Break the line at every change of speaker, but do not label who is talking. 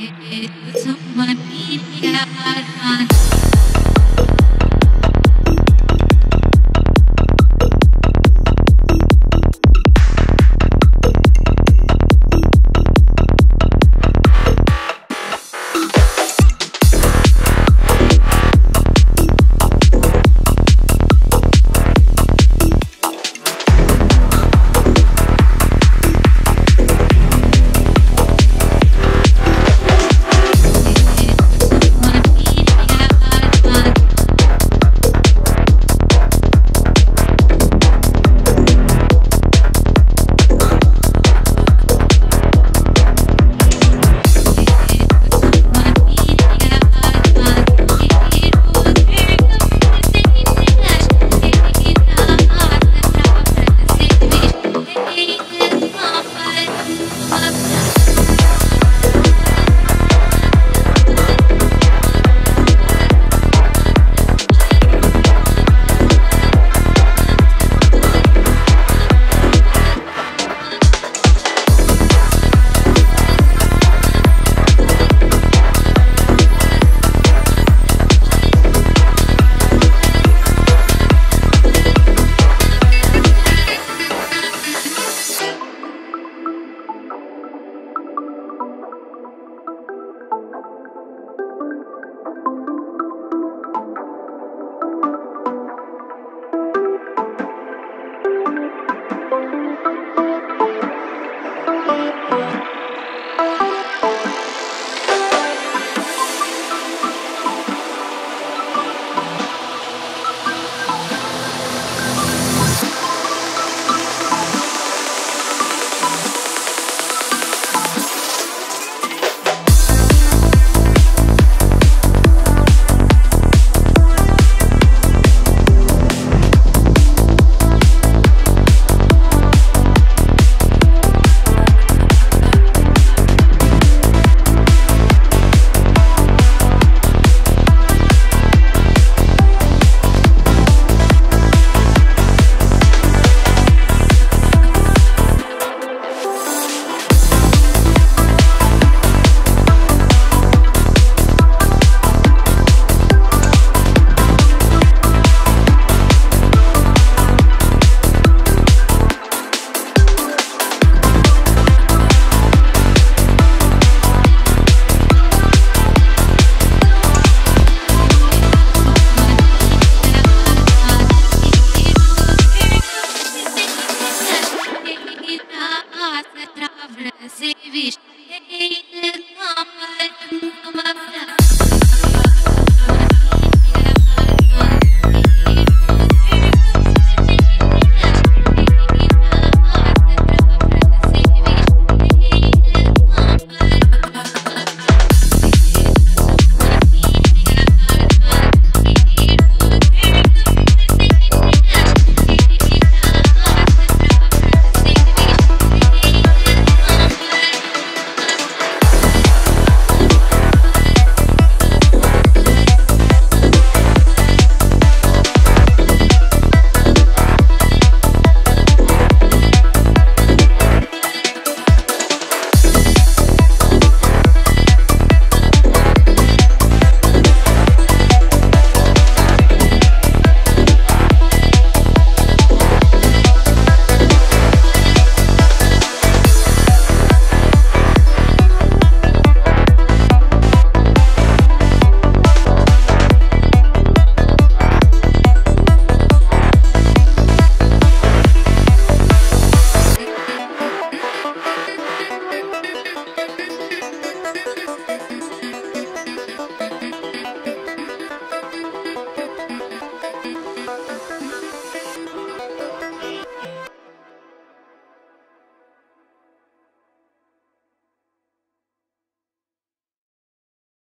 It's a money, yeah,